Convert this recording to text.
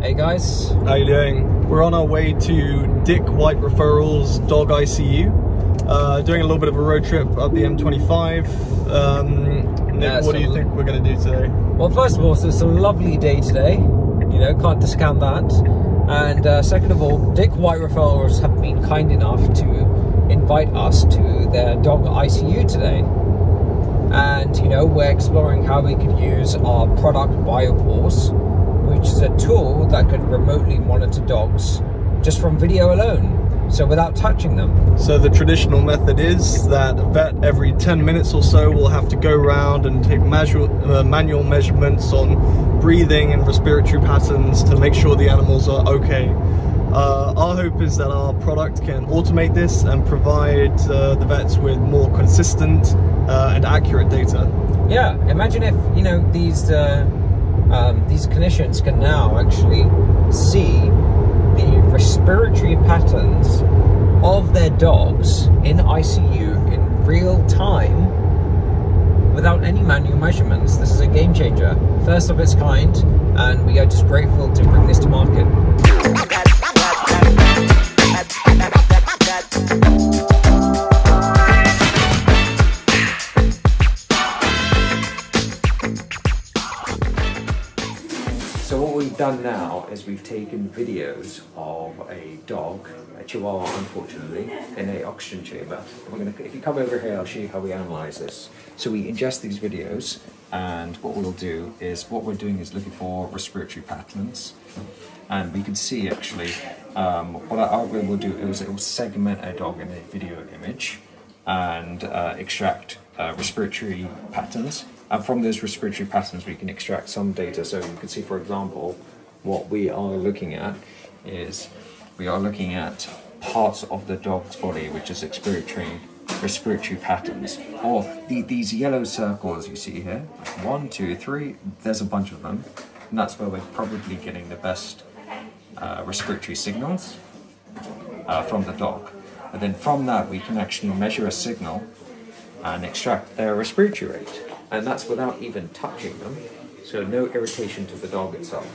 Hey guys. How you doing? We're on our way to Dick White Referrals Dog ICU. Uh, doing a little bit of a road trip up the M25. Um, Nick, Yeah, what do you think we're going to do today? Well, first of all, so it's a lovely day today. You know, can't discount that. And uh, second of all, Dick White Referrals have been kind enough to invite us to their dog ICU today. And, you know, we're exploring how we could use our product BIOPAWZ which is a tool that could remotely monitor dogs just from video alone. So without touching them. So the traditional method is that a vet every 10 minutes or so will have to go around and take manual, uh, manual measurements on breathing and respiratory patterns to make sure the animals are okay. Uh, our hope is that our product can automate this and provide uh, the vets with more consistent uh, and accurate data. Yeah, imagine if you know these uh, um, these clinicians can now actually see the respiratory patterns of their dogs in ICU in real time without any manual measurements. This is a game changer, first of its kind, and we are just grateful to bring this to market. So what we've done now is we've taken videos of a dog, a Chihuahua, unfortunately, in a oxygen chamber. Gonna, if you come over here, I'll show you how we analyze this. So we ingest these videos, and what we'll do is what we're doing is looking for respiratory patterns, and we can see actually um, what our algorithm will do is it will segment a dog in a video image and uh, extract uh, respiratory patterns. And from those respiratory patterns, we can extract some data. So you can see, for example, what we are looking at is we are looking at parts of the dog's body which is experiencing respiratory patterns. Or the, these yellow circles you see here, one, two, three, there's a bunch of them. And that's where we're probably getting the best uh, respiratory signals uh, from the dog. And then from that, we can actually measure a signal and extract their respiratory rate. And that's without even touching them, so no irritation to the dog itself.